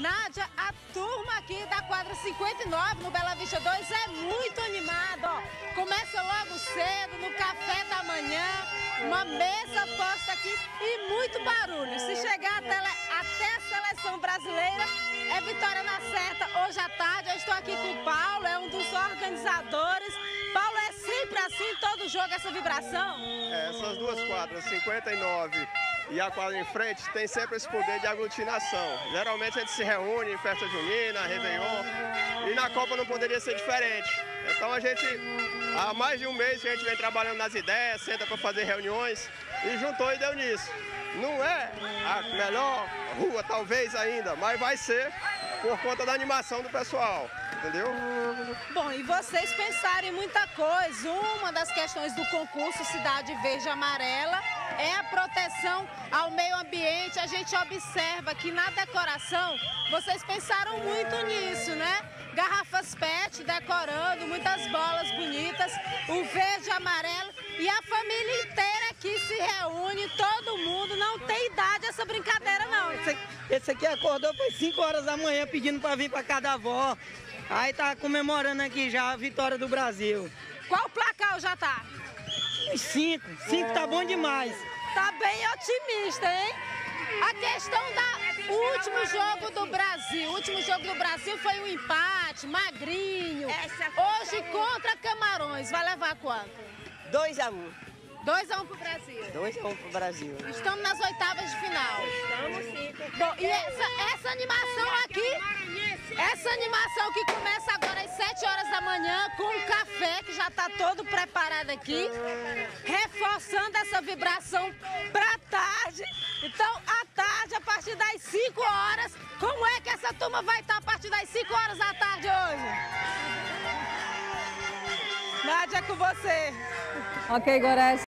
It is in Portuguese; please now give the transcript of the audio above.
Nádia, a turma aqui da quadra 59 no Bela Vista 2 é muito animada, ó. Começa logo cedo, no café da manhã, uma mesa posta aqui e muito barulho. Se chegar até, até a seleção brasileira, é vitória na certa hoje à tarde. Eu estou aqui com o Paulo, é um dos organizadores. Paulo, é sempre assim, todo jogo, essa vibração? É, essas duas quadras, 59 e a quadra em frente, tem sempre esse poder de aglutinação. Geralmente a gente se reúne em festa junina, Réveillon, e na Copa não poderia ser diferente. Então a gente, há mais de um mês que a gente vem trabalhando nas ideias, senta para fazer reuniões, e juntou e deu nisso. Não é a melhor rua, talvez ainda, mas vai ser por conta da animação do pessoal entendeu? Bom, e vocês pensaram em muita coisa. Uma das questões do concurso Cidade Verde Amarela é a proteção ao meio ambiente. A gente observa que na decoração vocês pensaram muito nisso, né? Garrafas PET decorando, muitas bolas bonitas, o verde e amarelo e a família inteira aqui se reúne, todo mundo, não tem idade essa brincadeira não. Esse, esse aqui acordou foi 5 horas da manhã pedindo para vir para cada avó. Aí tá comemorando aqui já a vitória do Brasil. Qual placar já tá? Cinco. Cinco tá bom demais. Tá bem otimista, hein? A questão da último jogo do Brasil. O último jogo do Brasil foi um empate, magrinho. Hoje contra Camarões. Vai levar quanto? 2 a 1 um. 2 a 1 um pro Brasil. 2 a 1 um pro Brasil. Estamos nas oitavas de final. Estamos sim. Bom, e essa, essa animação aqui, essa animação que começa agora às 7 horas manhã com o café que já está todo preparado aqui, reforçando essa vibração para tarde. Então, à tarde, a partir das 5 horas, como é que essa turma vai estar a partir das 5 horas da tarde hoje? Nádia, é com você. Ok, Gorés.